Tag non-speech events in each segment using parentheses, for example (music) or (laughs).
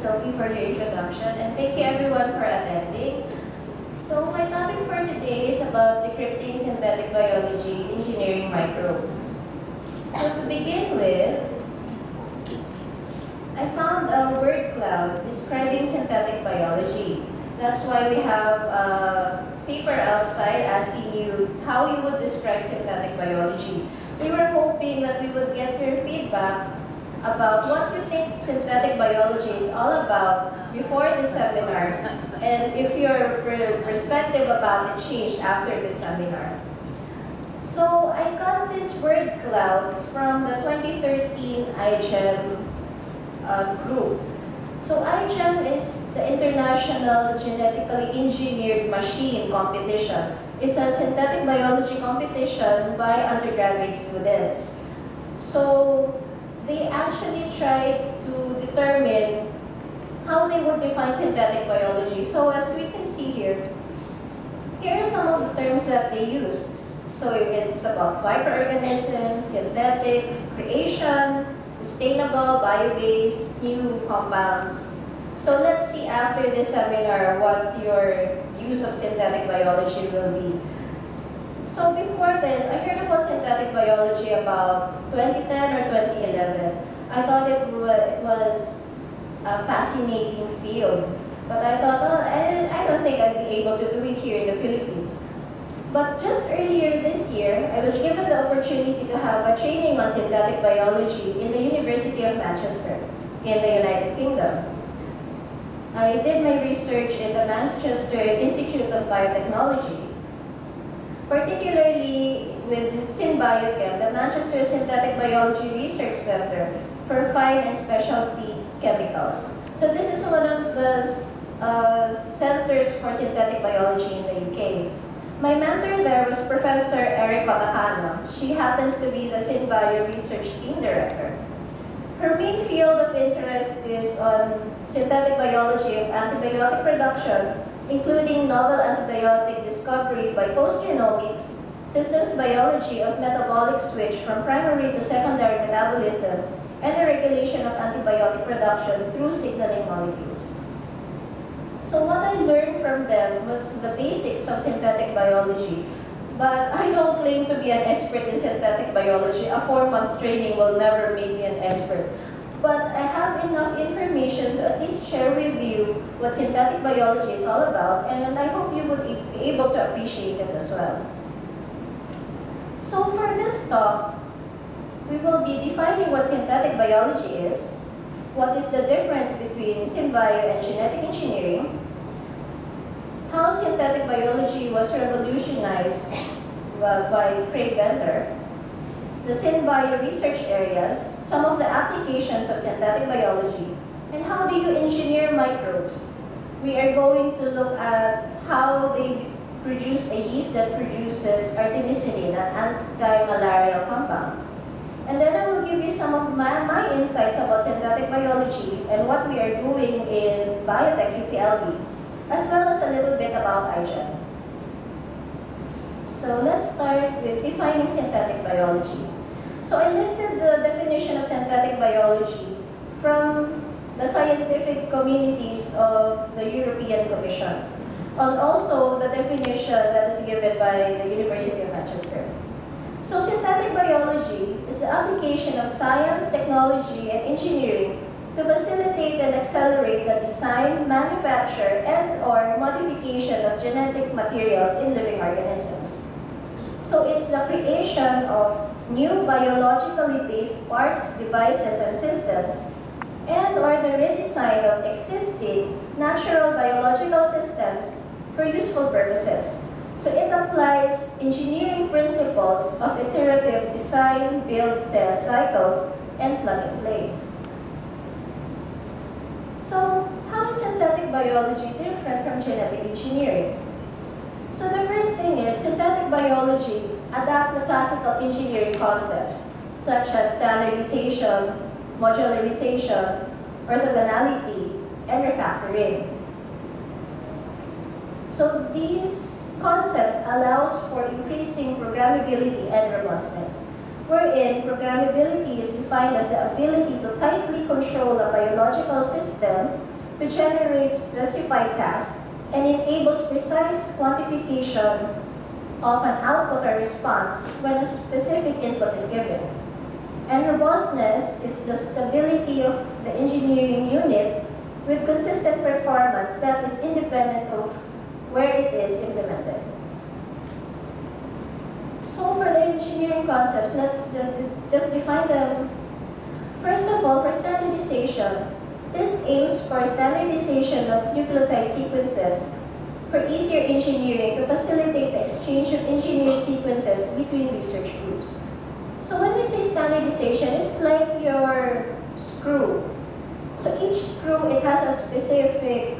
Sophie, for your introduction, and thank you everyone for attending. So my topic for today is about decrypting synthetic biology engineering microbes. So to begin with, I found a word cloud describing synthetic biology. That's why we have a paper outside asking you how you would describe synthetic biology. We were hoping that we would get your feedback about what you think synthetic biology is all about before the seminar and if your perspective about it changed after the seminar. So I got this word cloud from the 2013 iGEM uh, group. So iGEM is the International Genetically Engineered Machine Competition. It's a synthetic biology competition by undergraduate students. So they actually tried to determine how they would define synthetic biology. So as we can see here, here are some of the terms that they used. So it's about microorganisms, synthetic, creation, sustainable, bio-based, new compounds. So let's see after this seminar what your use of synthetic biology will be. So before this, I heard about synthetic biology about 2010 or 2011. I thought it, it was a fascinating field. But I thought, I, I don't think I'd be able to do it here in the Philippines. But just earlier this year, I was given the opportunity to have a training on synthetic biology in the University of Manchester in the United Kingdom. I did my research in the Manchester Institute of Biotechnology particularly with SynBiochem, the Manchester Synthetic Biology Research Center for Fine and Specialty Chemicals. So this is one of the uh, centers for synthetic biology in the UK. My mentor there was Professor Erika Takano. She happens to be the SynBio Research Team Director. Her main field of interest is on synthetic biology of antibiotic production including novel antibiotic discovery by post-genomics, systems biology of metabolic switch from primary to secondary metabolism, and the regulation of antibiotic production through signaling molecules. So what I learned from them was the basics of synthetic biology, but I don't claim to be an expert in synthetic biology. A four-month training will never make me an expert but I have enough information to at least share with you what synthetic biology is all about, and I hope you would be able to appreciate it as well. So for this talk, we will be defining what synthetic biology is, what is the difference between synbio and genetic engineering, how synthetic biology was revolutionized by Craig Venter, the SynBio research areas, some of the applications of synthetic biology, and how do you engineer microbes. We are going to look at how they produce a yeast that produces artemisinin, an anti-malarial compound. And then I will give you some of my, my insights about synthetic biology and what we are doing in biotech UPLB, as well as a little bit about iGEM. So let's start with defining synthetic biology. So I lifted the definition of synthetic biology from the scientific communities of the European Commission, and also the definition that was given by the University of Manchester. So synthetic biology is the application of science, technology, and engineering to facilitate and accelerate the design, manufacture, and or modification of genetic materials in living organisms. So it's the creation of new biologically based parts, devices, and systems, and or the redesign of existing natural biological systems for useful purposes. So it applies engineering principles of iterative design, build, test cycles, and plug and play. So how is synthetic biology different from genetic engineering? So the first thing is synthetic biology adapts the classical engineering concepts such as standardization, modularization, orthogonality, and refactoring. So these concepts allows for increasing programmability and robustness. wherein programmability is defined as the ability to tightly control a biological system to generate specified tasks and enables precise quantification of an output or response when a specific input is given. And robustness is the stability of the engineering unit with consistent performance that is independent of where it is implemented. So for the engineering concepts, let's just define them. First of all, for standardization, this aims for standardization of nucleotide sequences for easier engineering to facilitate the exchange of engineered sequences between research groups. So when we say standardization, it's like your screw. So each screw, it has a specific,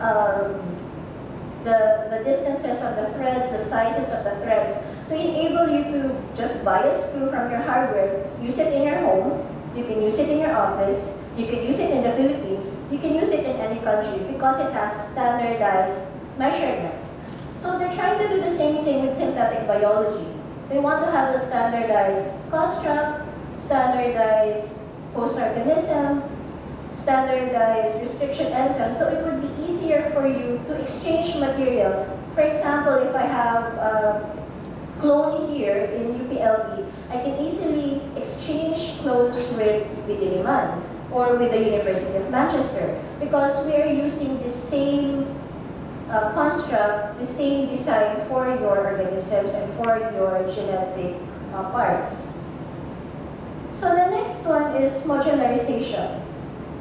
um, the, the distances of the threads, the sizes of the threads, to enable you to just buy a screw from your hardware, use it in your home, you can use it in your office, you can use it in the Philippines, you can use it in any country because it has standardized measurements. So they're trying to do the same thing with synthetic biology. They want to have a standardized construct, standardized host organism, standardized restriction enzyme, so it would be easier for you to exchange material. For example, if I have a clone here in UPLB, I can easily exchange clones with UP Diliman or with the University of Manchester because we are using the same uh, construct, the same design for your organisms and for your genetic uh, parts. So the next one is modularization.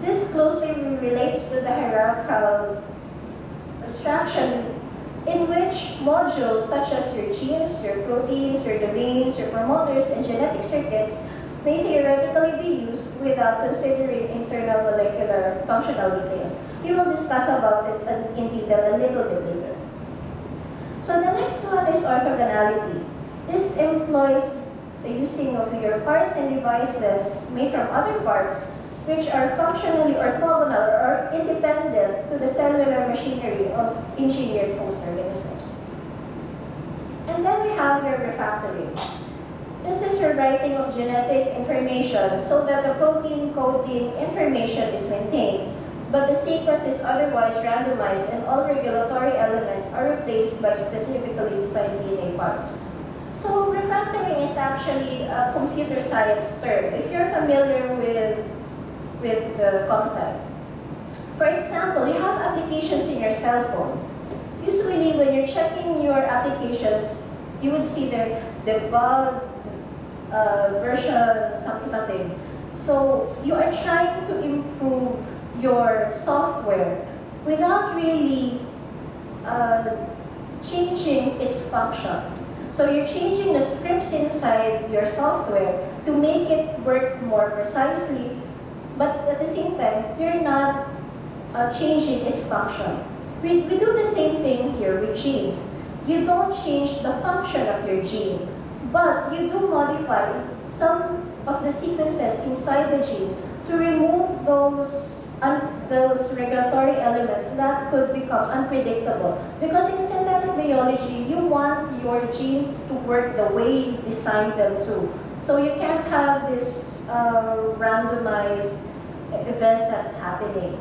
This closely relates to the hierarchical abstraction in which modules such as your genes, your proteins, your domains, your promoters, and genetic circuits may theoretically be used without considering internal molecular functional details. We will discuss about this in detail a little bit later. So the next one is orthogonality. This employs the using of your parts and devices made from other parts which are functionally orthogonal or independent to the cellular machinery of engineered host organisms. And then we have your refactoring. This is your writing of genetic information so that the protein coding information is maintained, but the sequence is otherwise randomized and all regulatory elements are replaced by specifically designed DNA parts. So refactoring is actually a computer science term. If you're familiar with with the concept. For example, you have applications in your cell phone. Usually when you're checking your applications, you would see the debug uh, version something something. So you are trying to improve your software without really uh, changing its function. So you're changing the scripts inside your software to make it work more precisely but at the same time, you're not uh, changing its function. We, we do the same thing here with genes. You don't change the function of your gene, but you do modify some of the sequences inside the gene to remove those those regulatory elements that could become unpredictable. Because in synthetic biology, you want your genes to work the way you designed them to. So you can't have this uh, randomized events that's happening.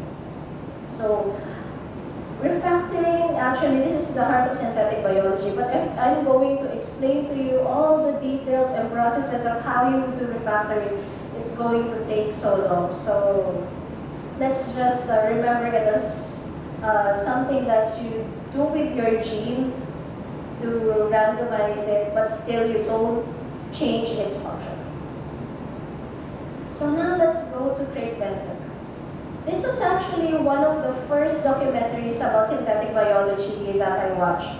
So refactoring, actually this is the heart of synthetic biology, but if I'm going to explain to you all the details and processes of how you do refactoring, it's going to take so long. So let's just uh, remember it as uh, something that you do with your gene to randomize it, but still you don't change its function. So now let's go to create Venter. This was actually one of the first documentaries about synthetic biology that I watched.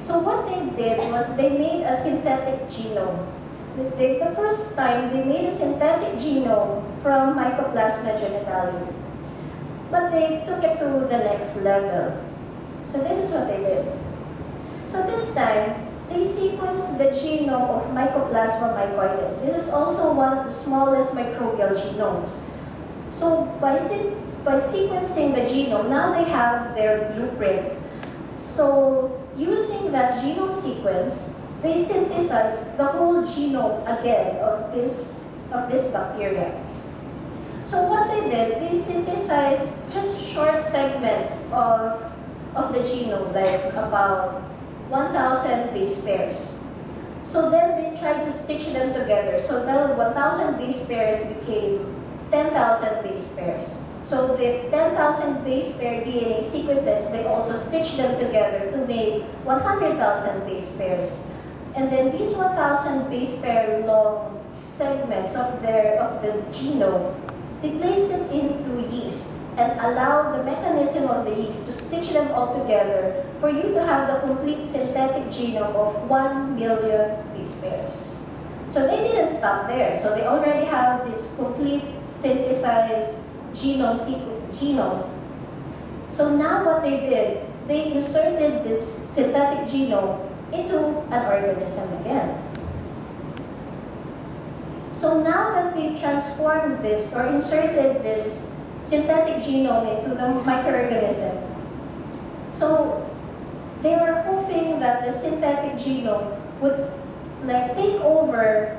So what they did was they made a synthetic genome. They, the first time, they made a synthetic genome from Mycoplasma genitalium. But they took it to the next level. So this is what they did. So this time, they sequenced the genome of Mycoplasma mycoides. This is also one of the smallest microbial genomes. So by, by sequencing the genome, now they have their blueprint. So using that genome sequence, they synthesized the whole genome again of this, of this bacteria. So what they did, they synthesized just short segments of, of the genome, like about 1,000 base pairs. So then they tried to stitch them together. So the 1,000 base pairs became 10,000 base pairs. So the 10,000 base pair DNA sequences, they also stitch them together to make 100,000 base pairs. And then these 1,000 base pair long segments of their of the genome, they place it into yeast and allow the mechanism of the yeast to stitch them all together for you to have the complete synthetic genome of 1 million base pairs. So they didn't stop there. So they already have this complete synthesized genome genomes. So now what they did, they inserted this synthetic genome into an organism again. So now that they transformed this or inserted this synthetic genome into the microorganism, so they were hoping that the synthetic genome would like take over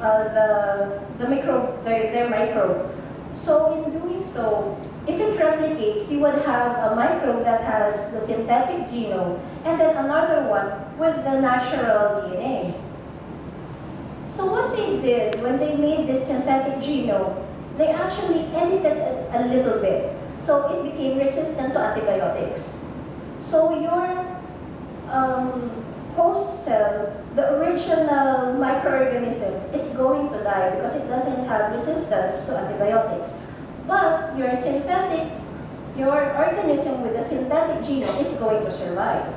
uh, the the microbe, their, their microbe. So in doing so, if it replicates, you would have a microbe that has the synthetic genome and then another one with the natural DNA. So what they did when they made this synthetic genome, they actually edited it a little bit. So it became resistant to antibiotics. So your um, host cell, the original microorganism, it's going to die because it doesn't have resistance to antibiotics. But your synthetic, your organism with a synthetic genome, it's going to survive.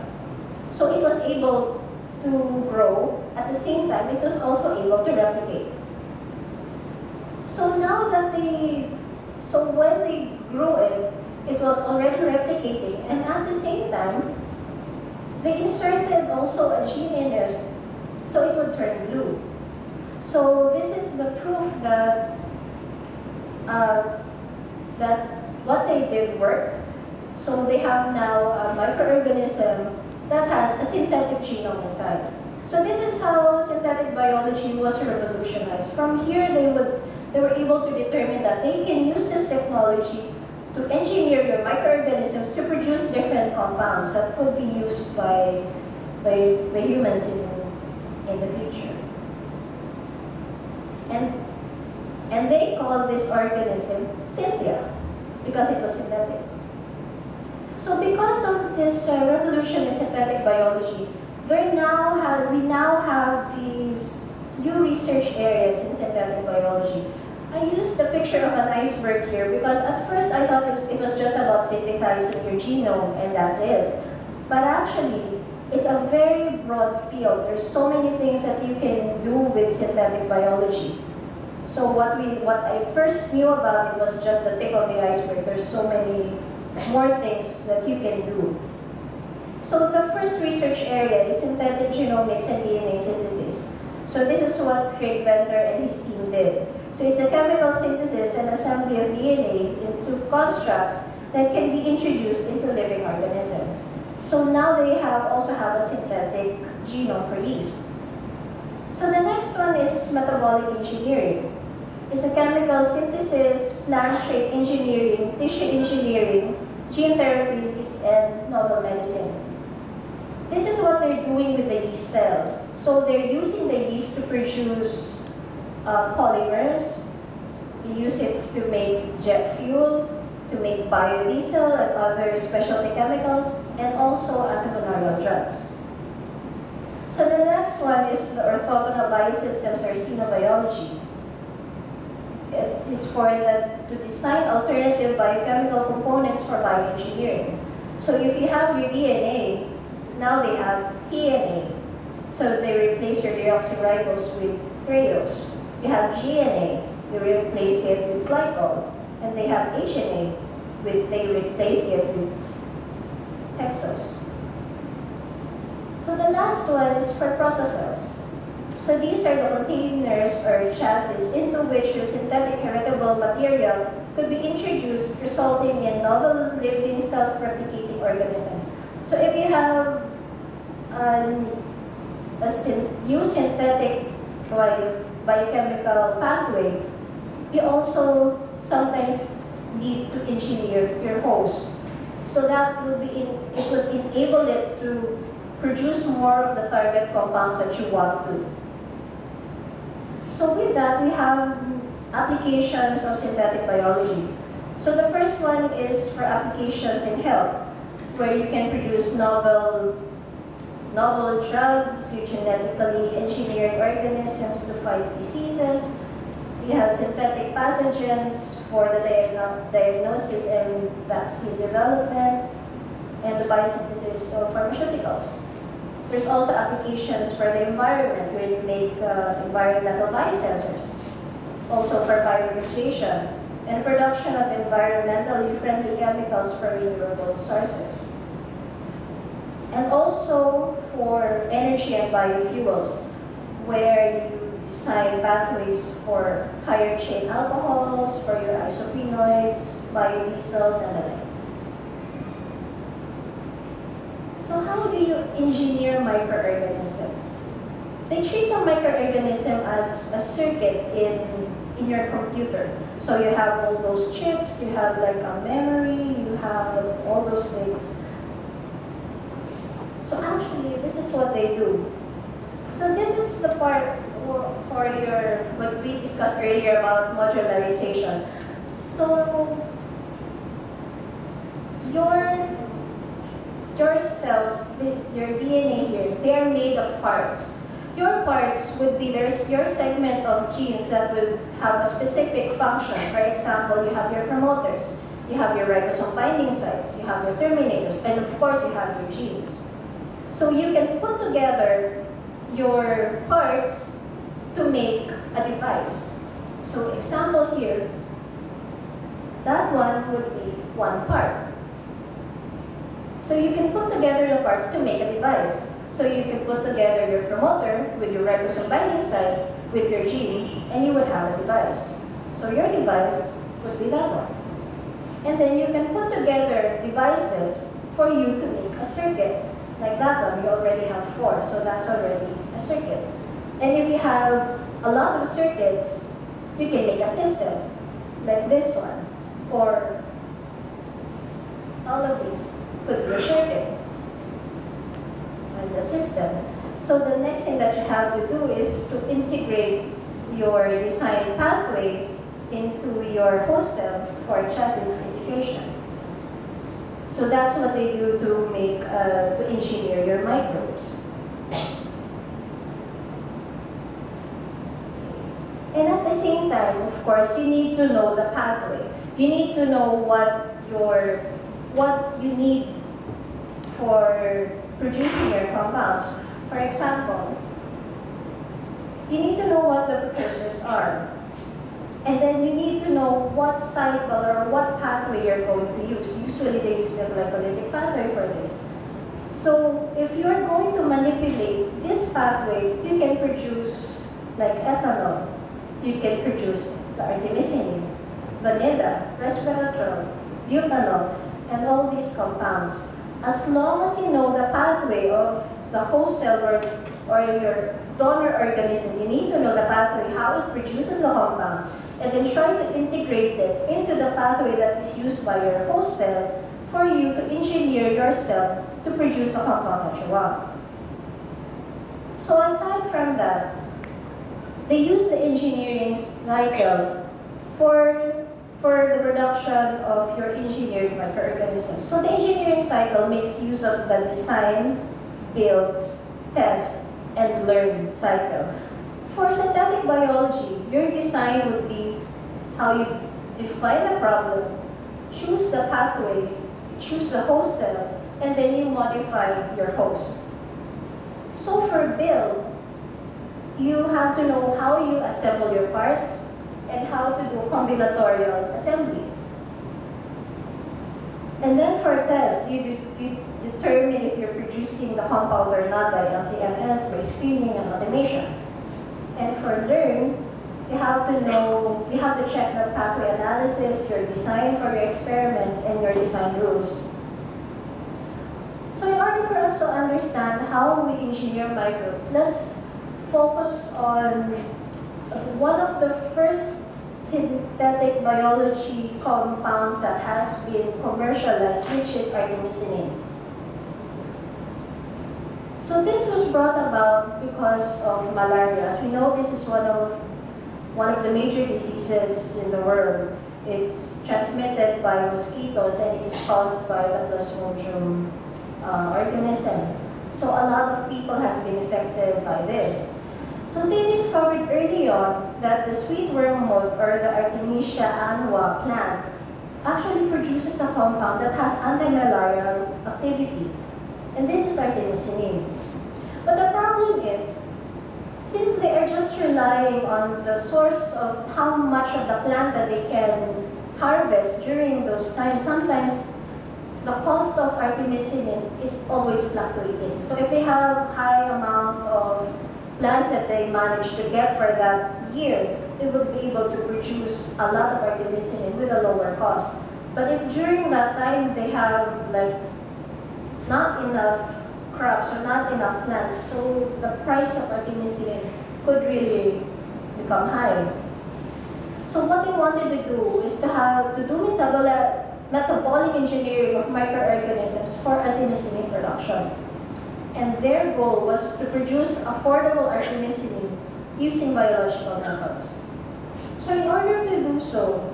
So it was able to grow. At the same time, it was also able to replicate. So now that they, so when they grew it, it was already replicating, and at the same time, they inserted also a gene in it so it would turn blue. So this is the proof that uh, that what they did worked. So they have now a microorganism that has a synthetic genome inside. So this is how synthetic biology was revolutionized. From here, they would they were able to determine that they can use this technology to engineer your microorganisms to produce different compounds that could be used by, by, by humans in, in the future. And, and they call this organism Cynthia because it was synthetic. So because of this uh, revolution in synthetic biology, there now have, we now have these new research areas in synthetic biology I used the picture of an iceberg here because at first I thought it, it, was just about synthesizing your genome and that's it. But actually, it's a very broad field. There's so many things that you can do with synthetic biology. So what we, what I first knew about it was just the tip of the iceberg. There's so many more things that you can do. So the first research area is synthetic genomics and DNA synthesis. So this is what Craig Venter and his team did. So it's a chemical synthesis and assembly of DNA into constructs that can be introduced into living organisms. So now they have also have a synthetic genome for yeast. So the next one is metabolic engineering. It's a chemical synthesis, plant trait engineering, tissue engineering, gene therapies, and novel medicine. This is what they're doing with the yeast cell. So they're using the yeast to produce uh, polymers. We use it to make jet fuel, to make biodiesel and other specialty chemicals, and also antimalarial drugs. So the next one is the orthogonal biosystems or xenobiology. It is for the, to design alternative biochemical components for bioengineering. So if you have your DNA, now they have TNA. So they replace your deoxyribose with threose. You have GNA, you replace it with glycol. And they have HNA, with, they replace it with hexose. So the last one is for protocells. So these are the containers or chassis into which your synthetic heritable material could be introduced, resulting in novel living self-replicating organisms. So if you have um, a syn new synthetic bio biochemical pathway, you also sometimes need to engineer your host. So that will be in, it would enable it to produce more of the target compounds that you want to. So with that, we have applications of synthetic biology. So the first one is for applications in health, where you can produce novel, novel drugs, you genetically engineered organisms to fight diseases. You have synthetic pathogens for the diagnosis and vaccine development, and the biosynthesis of pharmaceuticals. There's also applications for the environment where you make uh, environmental biosensors. Also for bioremediation and production of environmentally friendly chemicals for renewable sources. And also for energy and biofuels, where you design pathways for higher chain alcohols, for your isoprenoids, biodiesels, and the like. So how do you engineer microorganisms? They treat the microorganism as a circuit in, in your computer. So you have all those chips, you have like a memory, you have all those things. So actually, this is what they do. So this is the part for your, what we discussed earlier about modularization. So your your cells, your DNA here, they are made of parts. Your parts would be there's your segment of genes that will have a specific function. For example, you have your promoters, you have your ribosome binding sites, you have your terminators, and of course you have your genes. So you can put together your parts to make a device. So example here, that one would be one part. So you can put together the parts to make a device. So you can put together your promoter with your ribosome binding site with your gene, and you would have a device. So your device would be that one. And then you can put together devices for you to make a circuit. Like that one, you already have four, so that's already a circuit. And if you have a lot of circuits, you can make a system, like this one, or all of these could be a circuit and the system. So the next thing that you have to do is to integrate your design pathway into your host cell for chassis integration. So that's what they do to make, uh, to engineer your microbes. And at the same time, of course, you need to know the pathway. You need to know what your what you need for producing your compounds. For example, you need to know what the precursors are. And then you need to know what cycle or what pathway you're going to use. Usually they use the glycolytic pathway for this. So if you're going to manipulate this pathway, you can produce like ethanol. You can produce the artemisinin, vanilla, resveratrol, butanol, and all these compounds. As long as you know the pathway of the host cell or, your donor organism, you need to know the pathway, how it produces a compound, and then try to integrate it into the pathway that is used by your host cell for you to engineer your cell to produce a compound that you want. So aside from that, they use the engineering cycle for for the production of your engineered microorganisms. So the engineering cycle makes use of the design, build, test, and learn cycle. For synthetic biology, your design would be how you define a problem, choose the pathway, choose the host cell, and then you modify your host. So for build, you have to know how you assemble your parts, and how to do combinatorial assembly. And then for test, you, you determine if you're producing the compound or not by LCMS, by screening and automation. And for learn, you have to know, you have to check the pathway analysis, your design for your experiments, and your design rules. So in order for us to understand how we engineer microbes, let's focus on one of the first synthetic biology compounds that has been commercialized, which is artemisinin. So this was brought about because of malaria. As we know, this is one of one of the major diseases in the world. It's transmitted by mosquitoes and it's caused by the Plasmodium uh, organism. So a lot of people has been affected by this. So they discovered early on that the sweet wormwood or the Artemisia annua plant actually produces a compound that has anti-malarial activity. And this is artemisinin. But the problem is, since they are just relying on the source of how much of the plant that they can harvest during those times, sometimes the cost of artemisinin is always fluctuating. So if they have high amount of plants that they manage to get for that year, they would be able to produce a lot of artemisinin with a lower cost. But if during that time they have like not enough crops or not enough plants, so the price of artemisinin could really become high. So what they wanted to do is to have to do metabolic engineering of microorganisms for artemisinin production. And their goal was to produce affordable artemisinin using biological methods. So in order to do so,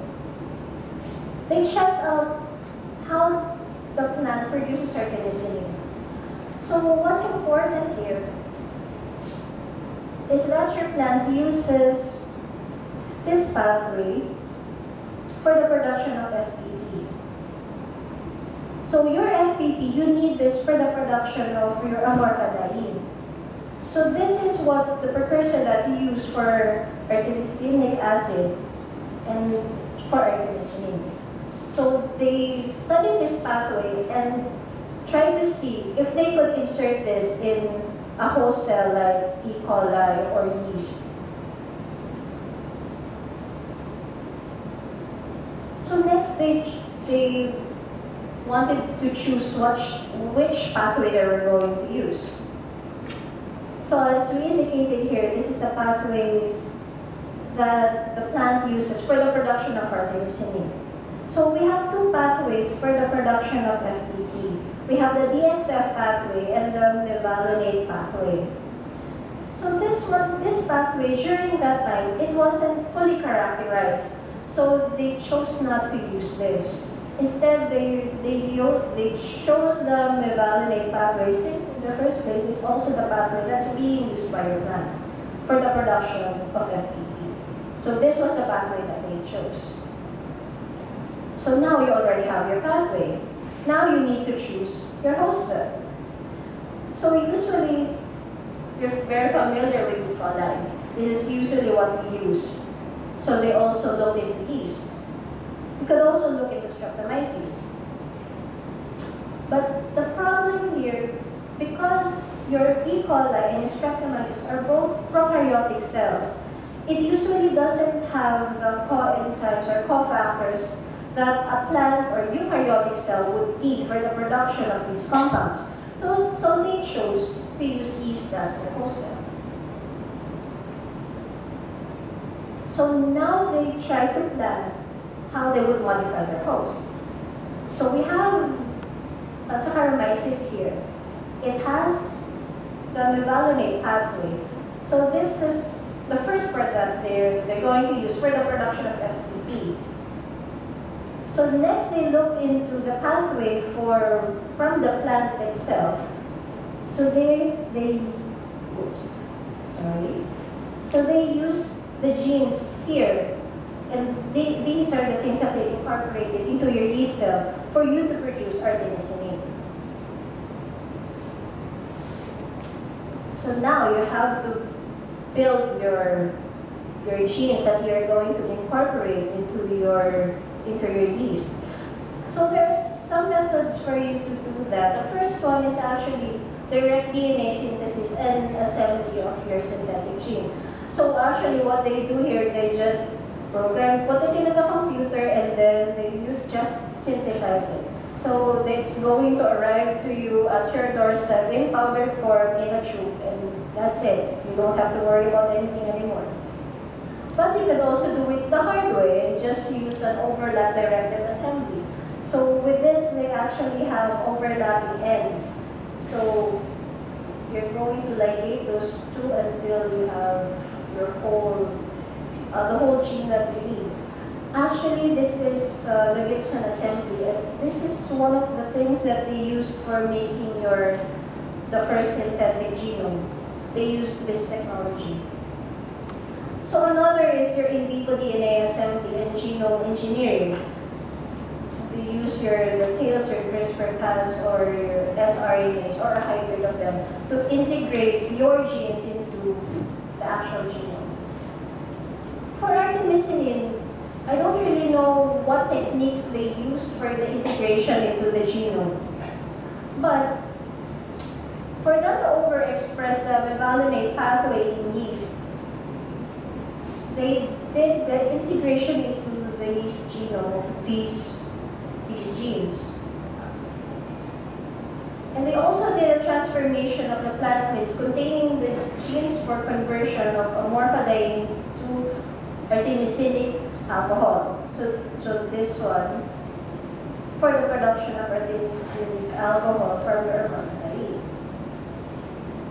they checked out how the plant produces artemisinin. So what's important here is that your plant uses this pathway for the production of FP. So your FPP, you need this for the production of your amorphidine. So this is what the precursor that you use for artemisinic acid and for artemisinin. So they studied this pathway and tried to see if they could insert this in a host cell like E. coli or yeast. So next they, they wanted to choose which, which pathway they were going to use. So as we indicated here, this is a pathway that the plant uses for the production of artemisinin. So we have two pathways for the production of FPP. We have the DXF pathway and the mevalonate pathway. So this one, this pathway, during that time, it wasn't fully characterized. So they chose not to use this. Instead, they, they, they chose the mevalonate pathway since in the first place, it's also the pathway that's being used by your plant for the production of FPP. So this was the pathway that they chose. So now you already have your pathway. Now you need to choose your host cell. So usually, you're very familiar with E. coli. This is usually what we use. So they also look into yeast. You could also look into streptomyces. But the problem here, because your E. coli and your streptomyces are both prokaryotic cells, it usually doesn't have the coenzymes or cofactors that a plant or eukaryotic cell would need for the production of these compounds. So, so they chose to use yeast as the host cell. So now they try to plan how they would modify their host. So we have a Saccharomyces here. It has the mevalonate pathway. So this is the first part that they're, they're going to use for the production of FPP. So next they look into the pathway for from the plant itself. So they they oops, sorry. So they use the genes here and they, these are the things that they incorporated into your yeast cell for you to produce artemisinin. So now you have to build your your genes that you're going to incorporate into your into your yeast. So there's some methods for you to do that. The first one is actually direct DNA synthesis and assembly of your synthetic gene. So actually what they do here, they just program, put it in the computer, and then use just synthesize it. So it's going to arrive to you at your doorstep in powdered form in a tube, and that's it. You don't have to worry about anything anymore. But you can also do it the hard way and just use an overlap directed assembly. So with this, they actually have overlapping ends. So you're going to ligate those two until you have your whole, uh, the whole gene that we need. Actually, this is uh, the Gibson assembly, and this is one of the things that they used for making your the first synthetic genome. They used this technology. So another is your in vivo DNA assembly and genome engineering. You use your Nucleus or CRISPR-Cas or your sRNAs or a hybrid of them to integrate your genes into the actual For artemisinin, I don't really know what techniques they used for the integration into the genome. But for them to overexpress the mevalonate pathway in yeast, they did the integration into the yeast genome of these, these genes. And they also did a transformation of the plasmids containing the genes for conversion of amorphidine artemisinic alcohol. So, so this one, for the production of artemisinic alcohol from amorphidine.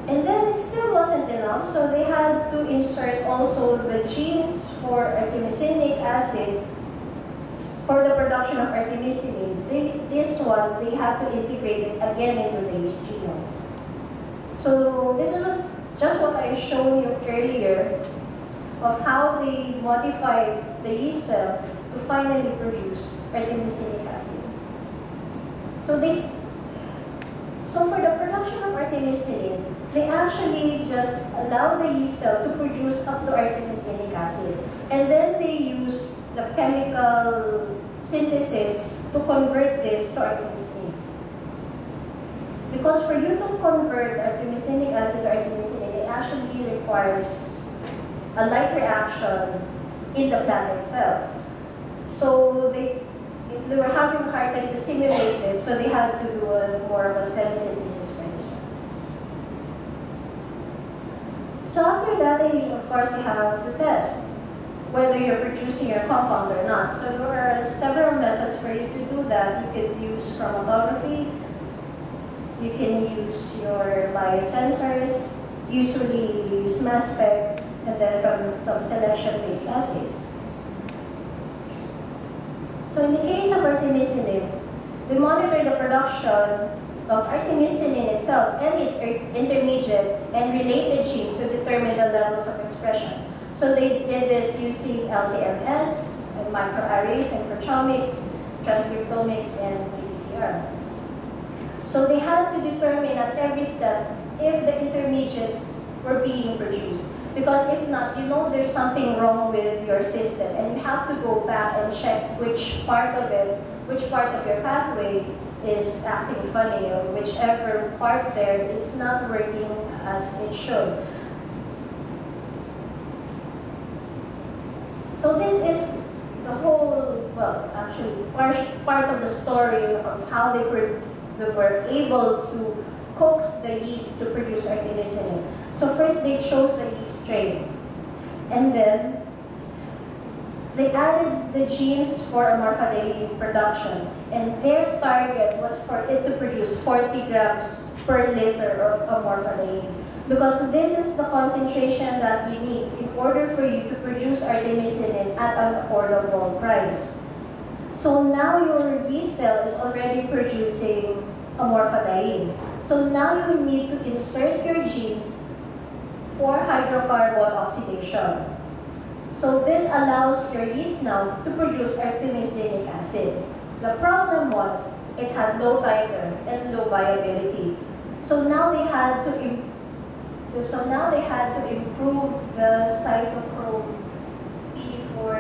And then it still wasn't enough, so they had to insert also the genes for artemisinic acid for the production of artemisinin. They, this one, they have to integrate it again into the yeast genome. So this was just what I showed you earlier of how they modify the yeast cell to finally produce artemisinic acid. So this, so for the production of artemisinin, they actually just allow the yeast cell to produce up to artemisinic acid. And then they use the chemical synthesis to convert this to artemisinin. Because for you to convert artemisinic acid to artemisinin, it actually requires a light reaction in the plant itself. So they, they were having a hard time to simulate this, so they had to do a, more of a semi-synthesis for. So after that, they, of course, you have to test whether you're producing your compound or not. So there are several methods for you to do that. You could use chromatography, you can use your biosensors, usually you use mass spec, and then from some selection-based assays. So in the case of artemisinin, we monitor the production of artemisinin itself and its er, intermediates and related genes to determine the levels of expression. So they did this using LCMS, and microarrays, and proteomics, transcriptomics, and qPCR. So they had to determine at every step if the intermediates were being produced. Because if not, you know there's something wrong with your system and you have to go back and check which part of it, which part of your pathway is acting funny or whichever part there is not working as it should. So this is the whole, well, actually part, of the story of how they were, they were able to coax the yeast to produce artemisinin. So first they chose a yeast strain. And then they added the genes for amorphidine production. And their target was for it to produce 40 grams per liter of amorphidine. Because this is the concentration that you need in order for you to produce artemisinin at an affordable price. So now your yeast cell is already producing amorphidine. So now you need to insert your genes for hydrocarbon oxidation. So this allows your yeast now to produce artemisinic acid. The problem was it had low titer and low viability. So now they had to so now they had to improve the cytochrome P for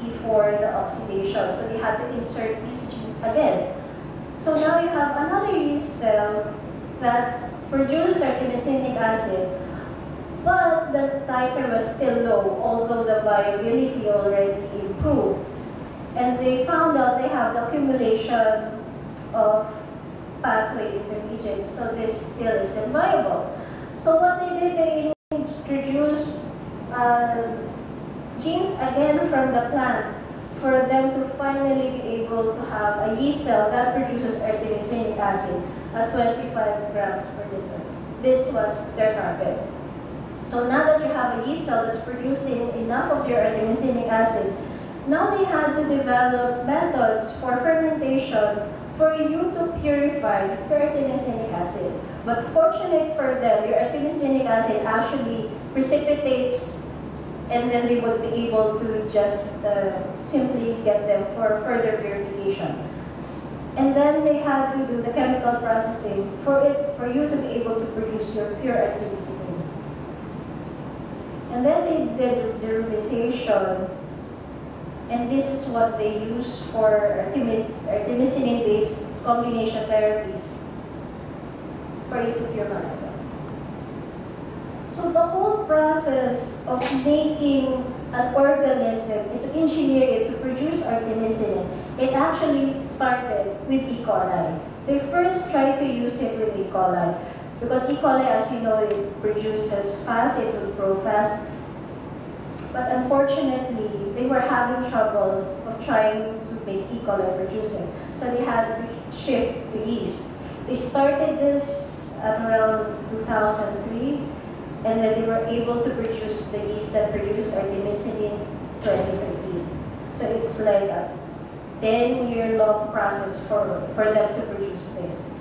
T for the oxidation. So they had to insert these genes again. So now you have another yeast cell that produces artemisinic acid, but the titer was still low, although the viability already improved. And they found out they have the accumulation of pathway intermediates, so this still isn't viable. So what they did, they introduced uh, genes again from the plant for them to finally be able to have a yeast cell that produces artemisinic acid at 25 grams per liter. This was their target. So now that you have a yeast cell that's producing enough of your artemisinic acid, now they had to develop methods for fermentation for you to purify your artemisinic acid. But fortunate for them, your artemisinic acid actually precipitates and then they would be able to just uh, simply get them for further purification. And then they had to do the chemical processing for it for you to be able to produce your pure artemisinin. And then they did the derivation, and this is what they use for artemisinin-based combination therapies for you to cure malaria. So the whole process of making an organism, to engineer it to produce artemisinin, it actually started with E. coli. They first tried to use it with E. coli because E. coli, as you know, it produces fast, it will grow fast. But unfortunately, they were having trouble of trying to make E. coli produce it. So they had to shift to yeast. They started this around 2003, and then they were able to produce the yeast that produces artemisinin 2013. So it's like a 10-year-long process for, for them to produce this.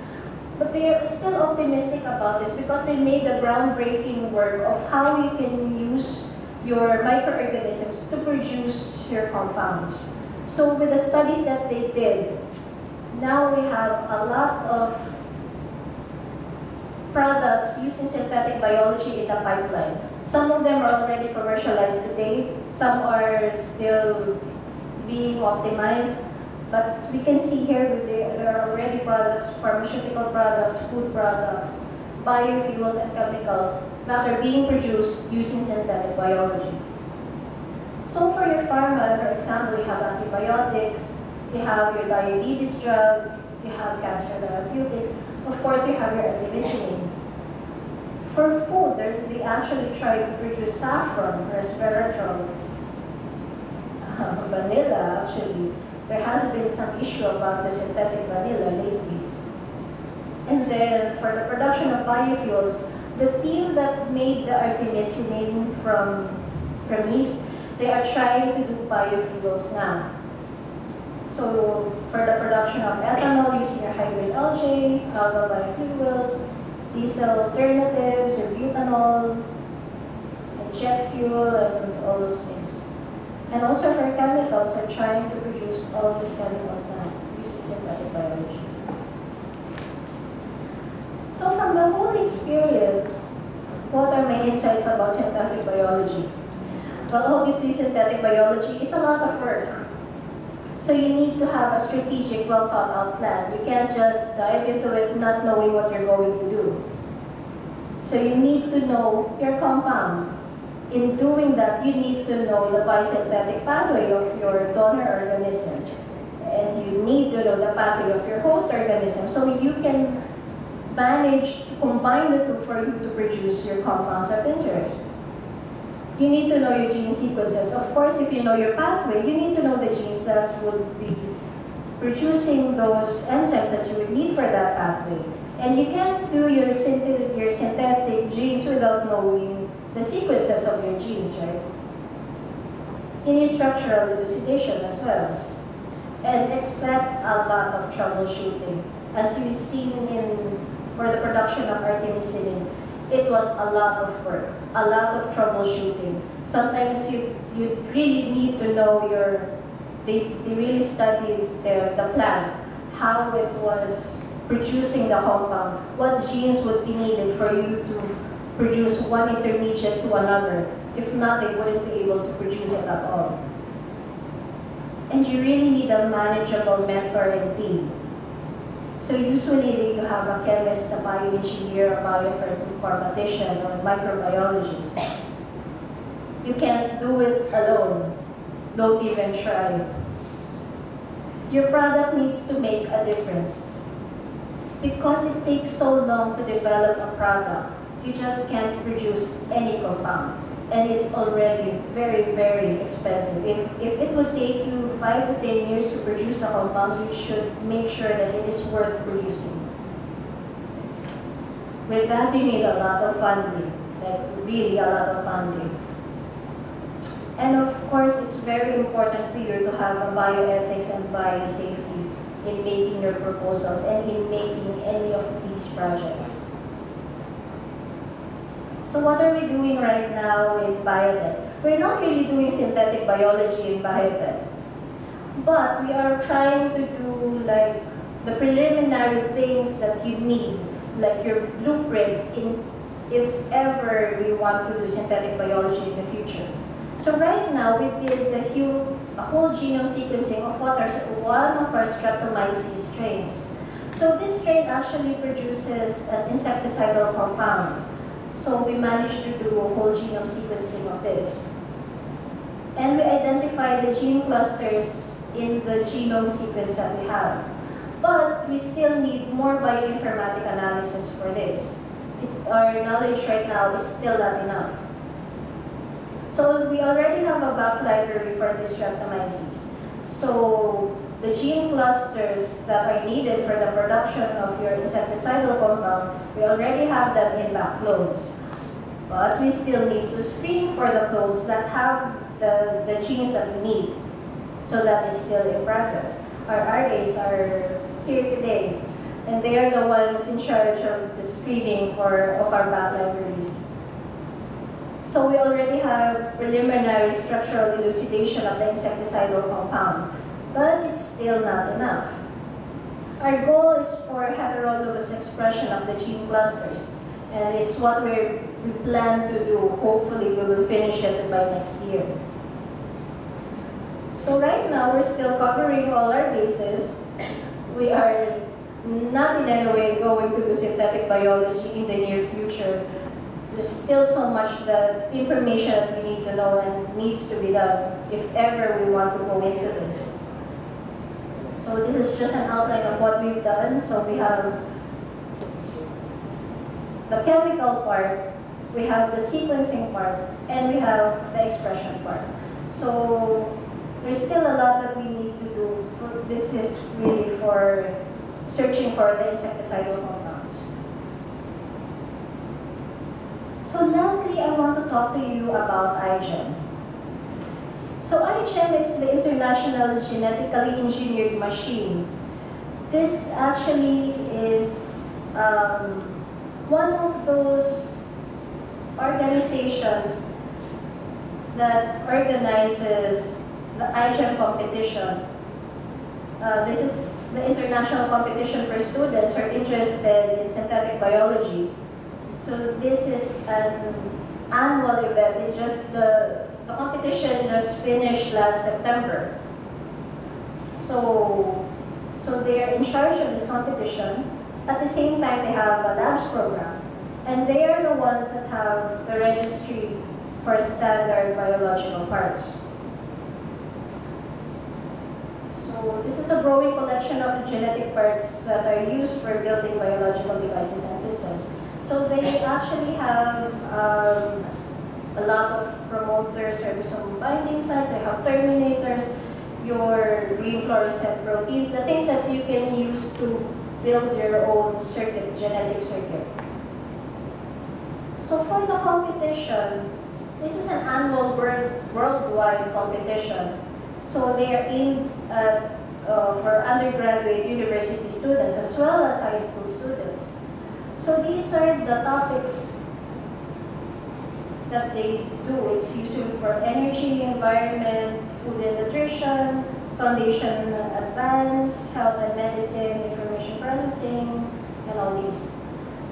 But they are still optimistic about this because they made the groundbreaking work of how you can use your microorganisms to produce your compounds. So with the studies that they did, now we have a lot of products using synthetic biology in the pipeline. Some of them are already commercialized today, some are still being optimized, but we can see here that there are already products, pharmaceutical products, food products, biofuels and chemicals that are being produced using synthetic biology. So for your pharma, for example, you have antibiotics, you have your diabetes drug, you have cancer therapeutics, of course you have your artemisinin. For food, they actually try to produce saffron, resveratrol, uh, vanilla actually. There has been some issue about the synthetic vanilla lately. And then for the production of biofuels, the team that made the artemisinin from, from yeast, they are trying to do biofuels now. So for the production of ethanol using a hybrid algae, algal biofuels, diesel alternatives, or butanol, and jet fuel, and all those things. And also for chemicals, are trying to produce all these chemicals now using synthetic biology. So from the whole experience, what are my insights about synthetic biology? Well, obviously synthetic biology is a lot of work. So you need to have a strategic, well thought out plan. You can't just dive into it not knowing what you're going to do. So you need to know your compound. In doing that, you need to know the biosynthetic pathway of your donor organism. And you need to know the pathway of your host organism so you can manage to combine the two for you to produce your compounds of interest. You need to know your gene sequences. Of course, if you know your pathway, you need to know the genes that would be producing those enzymes that you would need for that pathway. And you can't do your, synthetic, your synthetic genes without knowing the sequences of your genes, right? Need structural elucidation as well. And expect a lot of troubleshooting. As we've seen in for the production of artemisinin, it was a lot of work, a lot of troubleshooting. Sometimes you, you really need to know your, they, they really studied the, the plant, how it was producing the compound, what genes would be needed for you to produce one intermediate to another. If not, they wouldn't be able to produce it at all. And you really need a manageable mentoring team so usually you have a chemist, a bioengineer, a bioinformatician, or a microbiologist. You can't do it alone. Don't even try. your product needs to make a difference. Because it takes so long to develop a product, you just can't produce any compound. And it's already very, very expensive. If, if it would take you 5 to 10 years to produce a compound, you should make sure that it is worth producing. With that, you need a lot of funding, like really a lot of funding. And of course, it's very important for you to have a bioethics and biosafety in making your proposals and in making any of these projects. So what are we doing right now in biotech? We're not really doing synthetic biology in biotech, but we are trying to do like the preliminary things that you need, like your blueprints in if ever we want to do synthetic biology in the future. So right now, we did the whole, a whole genome sequencing of what are one of our Streptomyces strains. So this strain actually produces an insecticidal compound. So we managed to do a whole genome sequencing of this. And we identified the gene clusters in the genome sequence that we have. But we still need more bioinformatic analysis for this. It's, our knowledge right now is still not enough. So we already have a back library for this streptomyces. So the gene clusters that are needed for the production of your insecticidal compound, we already have them in back clones. But we still need to screen for the clones that have the, the genes that we need. So that is still in progress. Our RAs are here today, and they are the ones in charge of the screening for, of our back libraries. So we already have preliminary structural elucidation of the insecticidal compound but it's still not enough. Our goal is for heterologous expression of the gene clusters, and it's what we plan to do. Hopefully, we will finish it by next year. So right now, we're still covering all our bases. We are not in any way going to do synthetic biology in the near future. There's still so much that information that we need to know and needs to be done if ever we want to go into this. So this is just an outline of what we've done. So we have the chemical part, we have the sequencing part, and we have the expression part. So there's still a lot that we need to do. This is really for searching for the insecticidal compounds. So lastly, I want to talk to you about iGEM. So iGEM is the International Genetically Engineered Machine. This actually is um, one of those organizations that organizes the iGEM competition. Uh, this is the international competition for students who are interested in synthetic biology. So this is an annual event. Just the competition just finished last September. So, so they are in charge of this competition. At the same time, they have a labs program. And they are the ones that have the registry for standard biological parts. So this is a growing collection of the genetic parts that are used for building biological devices and systems. So they actually have um, a lot of promoters or some binding sites, they have terminators, your green fluorescent proteins, the things that you can use to build your own circuit, genetic circuit. So for the competition, this is an annual worldwide competition. So they are aimed at, uh, for undergraduate university students as well as high school students. So these are the topics that they do. It's usually for energy, environment, food and nutrition, foundation advance, health and medicine, information processing, and all these.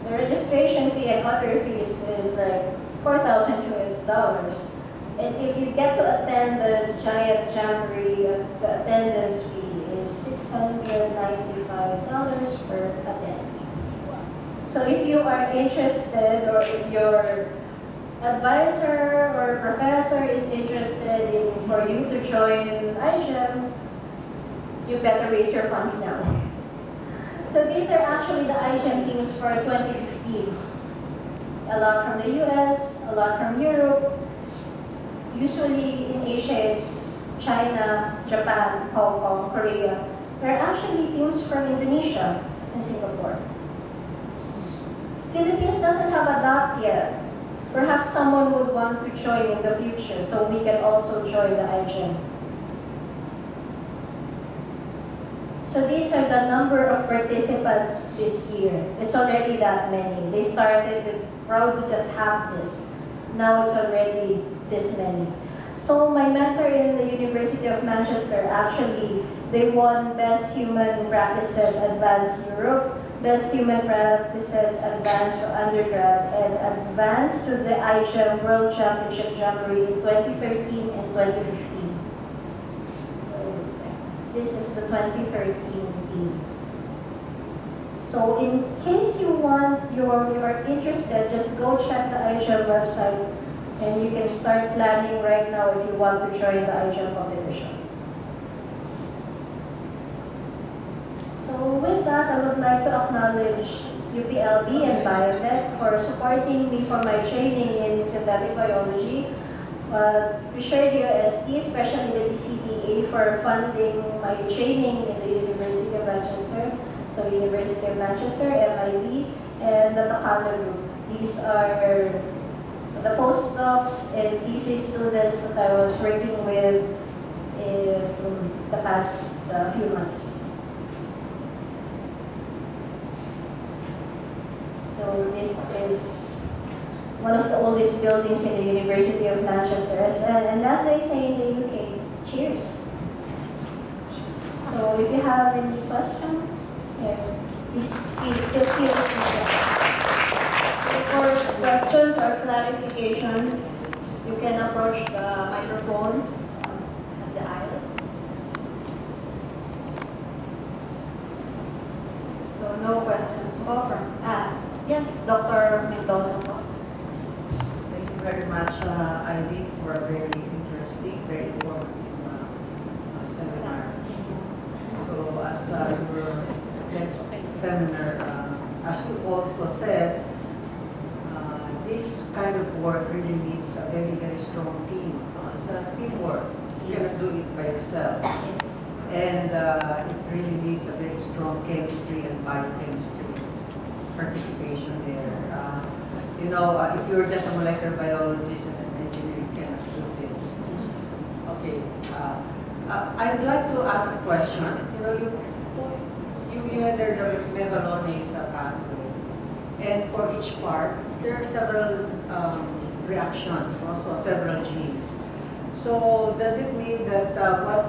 The registration fee and other fees is like 4,000 US dollars. And if you get to attend the giant jamboree, uh, the attendance fee is $695 per attendee. So if you are interested or if you're advisor or professor is interested in for you to join iGEM, you better raise your funds now. So these are actually the iGEM teams for 2015. A lot from the US, a lot from Europe. Usually in Asia it's China, Japan, Hong Kong, Korea. There are actually teams from Indonesia and Singapore. Philippines doesn't have a DOT yet. Perhaps someone would want to join in the future, so we can also join the iGEM. So these are the number of participants this year. It's already that many. They started with probably just half this. Now it's already this many. So my mentor in the University of Manchester, actually, they won Best Human Practices Advanced Europe, Best Human Practices Advanced for Undergrad, and advanced to the iGEM World Championship Jamboree in 2013 and 2015. This is the 2013 team. So in case you want, you're, you're interested, just go check the iGEM website and you can start planning right now if you want to join the iGEM competition. So with that, I would like to acknowledge UPLB and Biotech for supporting me for my training in synthetic biology uh, we share the OST, especially the BCTA, for funding my training in the University of Manchester. So University of Manchester, MIB, and the Takano Group. These are the postdocs and thesis students that I was working with uh, from the past uh, few months. So this is one of the oldest buildings in the University of Manchester. And, as I say in the UK, cheers. So if you have any questions, please feel, feel free to For questions or clarifications, you can approach the microphones at the aisles. So no questions. Over. Ah, yes, Dr. Mendoza Thank you very much, uh, Ivy, for a very interesting, very informative uh, uh, seminar. So as uh, your seminar, uh, as you also said, uh, this kind of work really needs a very, very strong team. Uh, it's a teamwork. You cannot do it by yourself. Yes. And uh, it really needs a very strong chemistry and biochemistry participation there. Uh, you know, uh, if you're just a molecular biologist and an engineer, you cannot do this. Okay. Uh, uh, I'd like to ask a question. You know, you you, you had the mevalonate pathway, and for each part, there are several um, reactions, also several genes. So does it mean that uh, what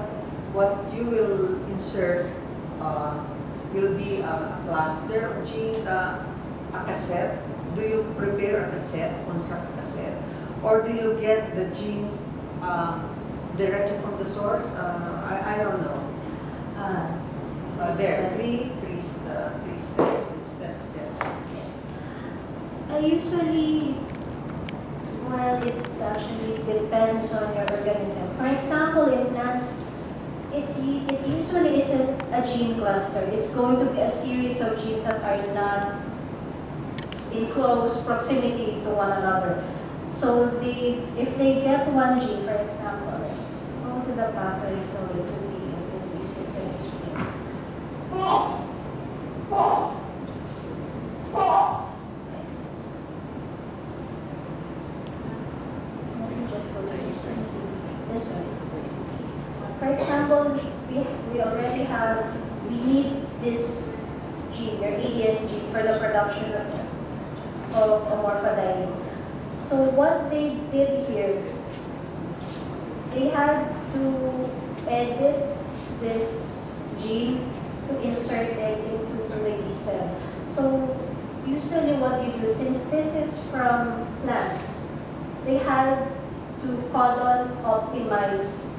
what you will insert uh, will be a cluster of genes, uh, a cassette, do you prepare a cassette, construct a cassette, or do you get the genes uh, directly from the source? Uh, I, I don't know. Uh, uh there, three, three, uh, three steps, three steps, yeah. Yes. I usually, well, it actually depends on your organism. For example, in plants, it, it usually isn't a gene cluster. It's going to be a series of genes that are not in close proximity to one another. So the if they get one gene, for example, let's go to the pathway so it will be it will be can explain. Just go this way. This way. For example, we, we already have, we need this gene, your ADS gene, for the production of of amorphodiene. So what they did here, they had to edit this gene to insert it into the cell. So usually what you do, since this is from plants, they had to codon optimize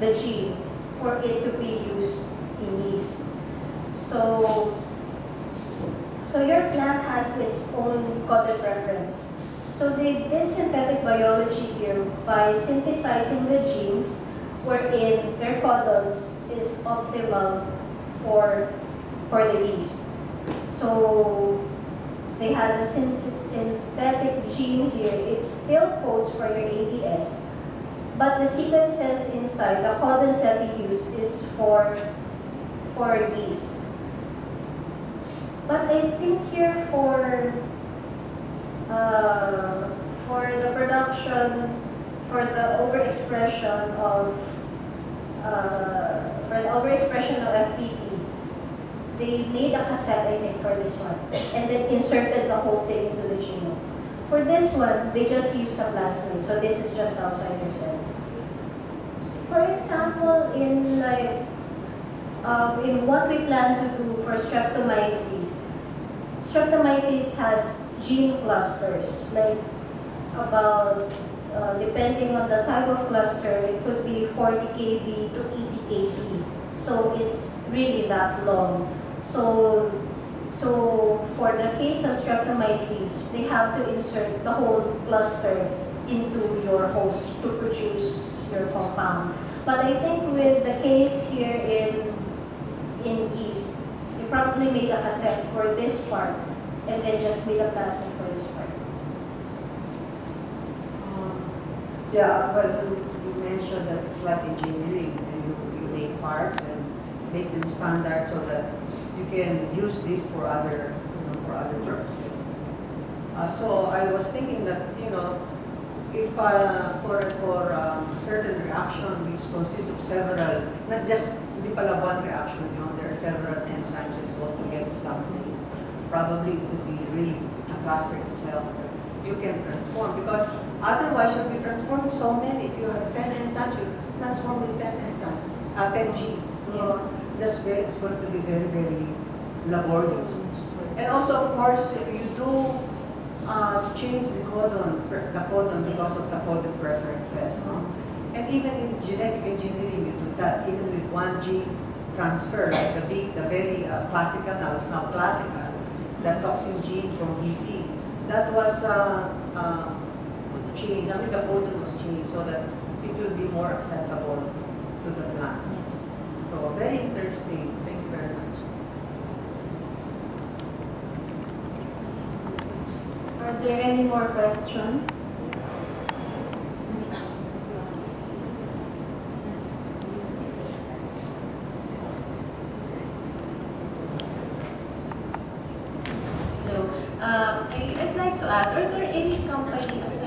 the gene for it to be used in yeast. So so your plant has its own codon preference. So they did synthetic biology here by synthesizing the genes wherein their codons is optimal for, for the yeast. So they had a synth- synthetic gene here. It still codes for your ADS, but the sequences inside, the codons that you use is for, for yeast. But I think here for uh, for the production, for the overexpression of uh, for the overexpression of FPP, they made a cassette, I think, for this one, and then inserted the whole thing into the genome. For this one, they just used a plasmid, so this is just outsider cell. For example, in like um, in what we plan to do for streptomyces, streptomyces has gene clusters, like about, uh, depending on the type of cluster, it could be 40 kb to 80 kb. So it's really that long. So, so for the case of streptomyces, they have to insert the whole cluster into your host to produce your compound. But I think with the case here in, in yeast, you probably made a cassette for this part and then just made a plasmid for this part. Um, Yeah, but you, mentioned that it's like engineering, and you, you make parts and make them standard so that can use this for other, you know, for other purposes. Uh, so I was thinking that, you know, if uh, for, for um, certain reaction which consists of several, not just, hindi pala one reaction, you know, there are several enzymes involved to get to some place. Probably it could be really a cluster itself that you can transform because otherwise you'll be transforming so many. If you have 10 enzymes, you transform with 10 enzymes, uh, 10 genes. So that's very, it's going to be very, very laborious. And also, of course, you do uh, change the codon, the codon because of the codon preferences. No? And even in genetic engineering, you do that. Even with one gene transfer, like the big, the very uh, classical, now it's not classical, the toxin gene from ET, that was uh, uh, changed. I mean, the codon was changed so that it will be more acceptable to the plant. Yes. So very interesting. Thank you very much. Are there any more questions? So, um, I- I'd like to ask, are there any companies,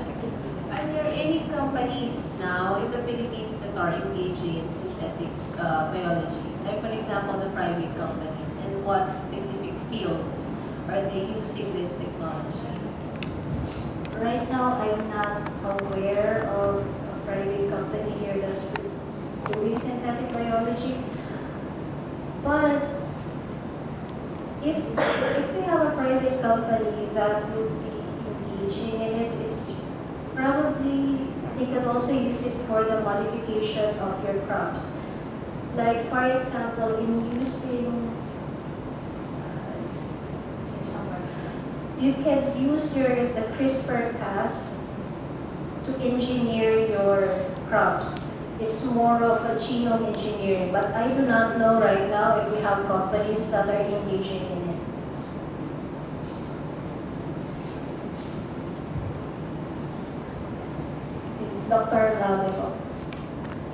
are there any companies now in the Philippines that are engaging in synthetic uh, biology? Like, for example, the private companies, and what specific field are they using this technology? Right now, I'm not aware of a private company here that's doing synthetic biology. But if, if we have a private company that would be engaging in it, it's probably, they can also use it for the modification of your crops. Like, for example, in using, uh, it's, it's here somewhere you can use your the CRISPR-Cas to engineer your crops. It's more of a genome engineering, but I do not know right now if we have companies that are engaging in it. Dr. Lavico.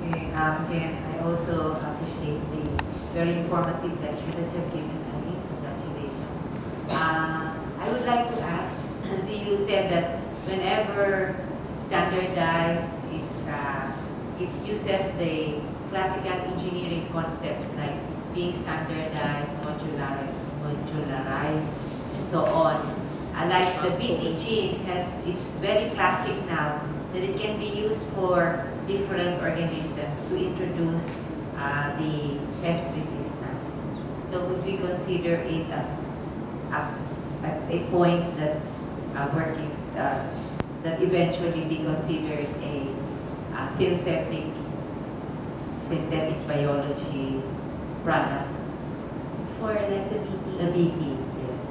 Okay, um, again, I also appreciate the very informative lecture that you've given, Annie. Congratulations. Uh, I would like to ask, see, you said that whenever standardized is, uh, it uses the classical engineering concepts like being standardized, modularized, modularized, and so on. Uh, like the BTG has, it's very classic now that it can be used for different organisms to introduce uh, the pest resistance. So would we consider it as a, a, a point that's uh, working, uh, that eventually be considered a synthetic, synthetic biology product? For like the BT. The BT, yes.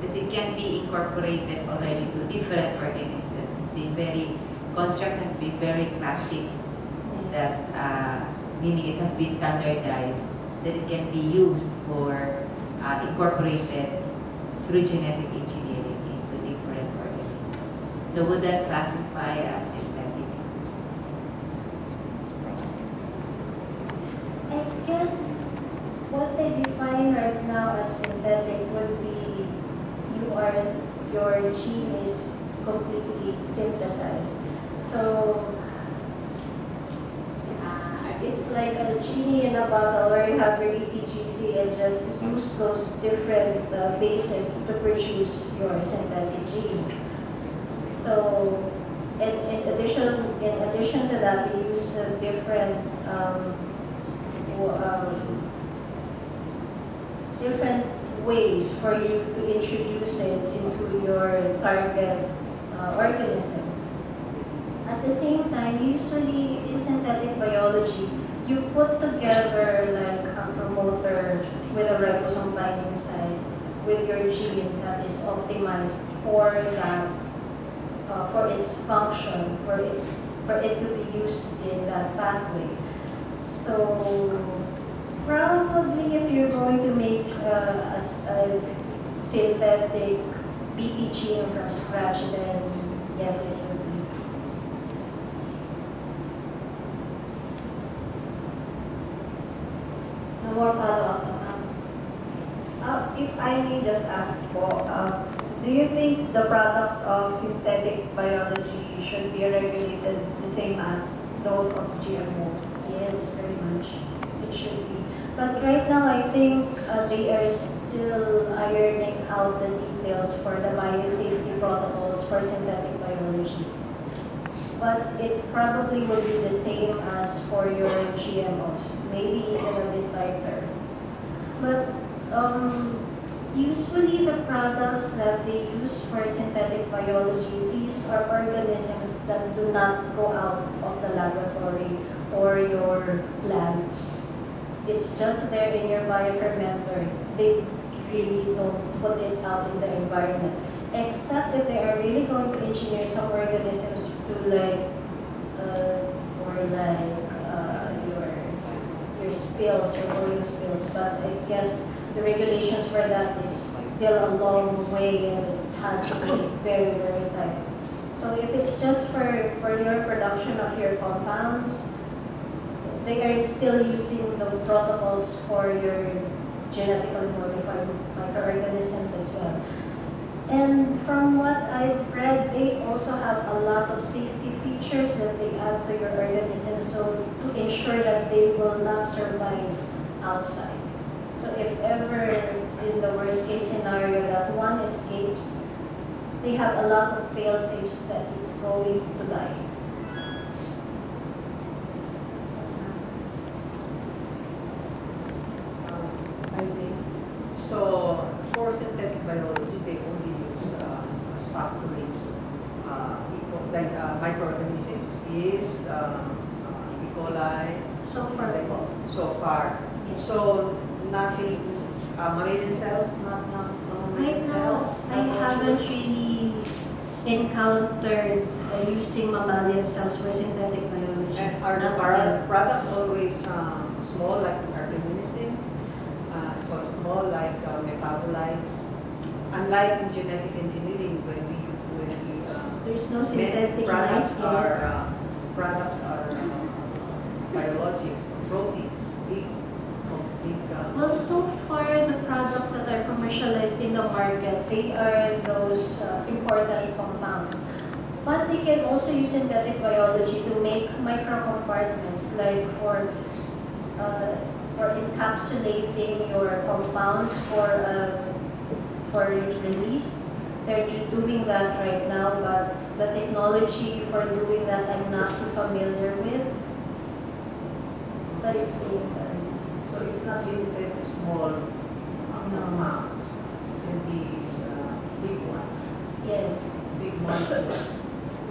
Because it can be incorporated already to different organisms. It's been very, construct has been very classic that, uh, meaning it has been standardized, that it can be used for, uh, incorporated through genetic engineering into different organisms. So would that classify as synthetic? I guess what they define right now as synthetic would be you are your gene is completely synthesized. So it's it's like a genie in a bottle where you have your ETGC and just use those different uh, bases to produce your synthetic gene. So in, in addition in addition to that, we use different um, um, different ways for you to introduce it into your target uh, organism. At the same time, usually in synthetic biology, you put together like a promoter with a ribosome binding site with your gene that is optimized for that, uh, for its function, for it, for it to be used in that pathway. So probably if you're going to make uh, a, s- a synthetic BT gene from scratch, then yes, it would be. No more follow-ups, ma'am. Uh, if I may just ask po, uh, do you think the products of synthetic biology should be regulated the same as those of the GMOs? Yes, very much. It should be. But right now, I think uh, they are still ironing out the details for the biosafety protocols for synthetic biology. But it probably will be the same as for your GMOs, maybe even a bit tighter. But um, usually the products that they use for synthetic biology, these are organisms that do not go out of the laboratory or your plants. It's just there in your biofermenter. They really don't put it out in the environment. Except if they are really going to engineer some organisms to like, uh, for like uh, your, your spills, your oil spills. But I guess the regulations for that is still a long way and it has to be very, very tight. So if it's just for, for your production of your compounds, they are still using the protocols for your genetically modified microorganisms as well. And from what I've read, they also have a lot of safety features that they add to your organism so to ensure that they will not survive outside. So if ever in the worst case scenario that one escapes, they have a lot of fail safes that it's going to die. That's not I think, so for synthetic biology, they only use uh, as factories, uh, eco- like uh, microorganisms, yeast, um, uh, E. coli, So far, like, so far. yes. So nothing, uh, mammalian cells, not, not, no Right mammalian now, cells? I haven't really encountered uh, using mammalian cells for synthetic biology. And are the Not products always um, small like artemisinin? Uh, so small like uh, metabolites? Unlike in genetic engineering when we, when we uh, There's no synthetic products are, uh, products are uh, biologics, proteins, Well, so far, the products that are commercialized in the market, they are those uh, important compounds. But they can also use synthetic biology to make microcompartments, like for uh, for encapsulating your compounds for uh, for release. They're doing that right now, but the technology for doing that I'm not too familiar with. But it's being done. So it's not limited to small amounts. It can be uh, big ones, Yes. big molecules.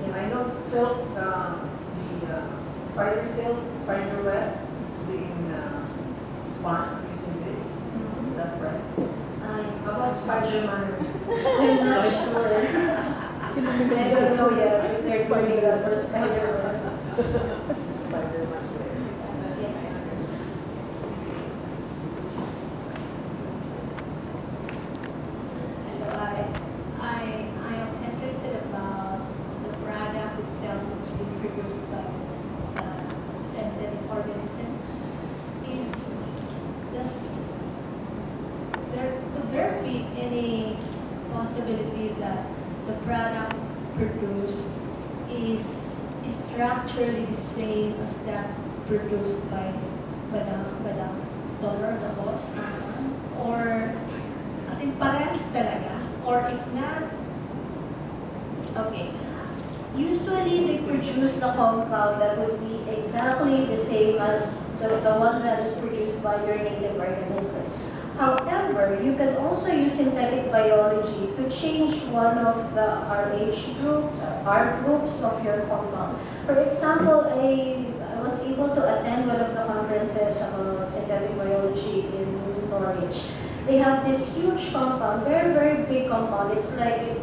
And I know silk, uh, the uh, spider silk, spider web is being uh, spun using this. Is that right? I'm How about Spider-Man? (laughs) I'm not sure. I don't know yet if they're doing that for Spider-Man. Spider-Man. (laughs) Yes, sir. Hello, I, I, I am interested about the product itself that's being produced by the synthetic organism. Is just, there, could there be any possibility that the product produced is structurally the same as that produced by, by the, by the donor, the host? Or as in parehas talaga? Or if not, Okay. Usually they produce the compound that would be exactly the same as the, the one that is produced by your native organism. However, you can also use synthetic biology to change one of the RH groups, uh, R groups of your compound. For example, I, I was able to attend one of the conferences about synthetic biology in Norwich. They have this huge compound, very, very big compound. It's like it,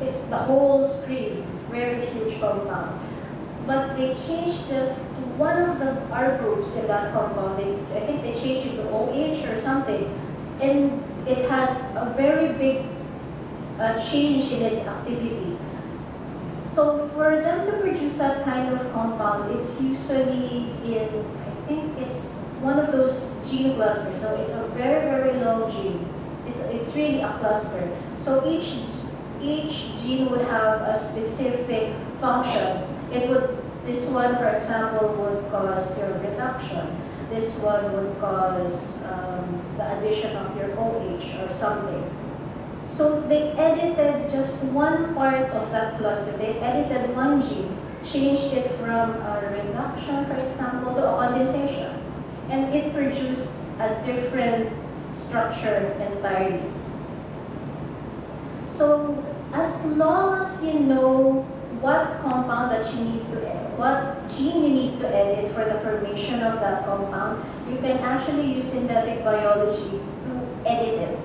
it's the whole screen, very huge compound. But they changed just one of the R groups in that compound. They, I think they changed it to OH or something. And it has a very big uh, change in its activity. So for them to produce that kind of compound, it's usually in, I think it's one of those gene clusters. So it's a very, very long gene. It's, it's really a cluster. So each each gene would have a specific function. It would, this one, for example, would cause your reduction. This one would cause um, the addition of your OH or something. So they edited just one part of that cluster. They edited one gene, changed it from a reduction, for example, to a condensation. And it produced a different structure entirely. So as long as you know what compound that you need to edit, what gene you need to edit for the formation of that compound, you can actually use synthetic biology to edit it.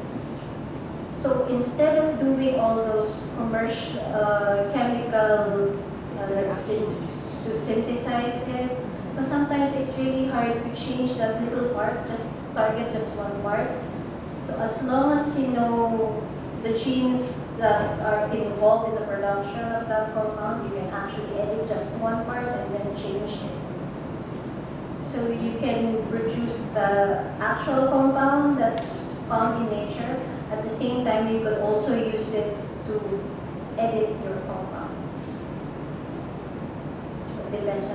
So instead of doing all those commercial uh, chemical uh, to synthesize it, because sometimes it's really hard to change that little part, just target just one part. So as long as you know the genes that are involved in the production of that compound, you can actually edit just one part and then change it. So you can produce the actual compound that's found in nature. At the same time, you could also use it to edit your compound. It depends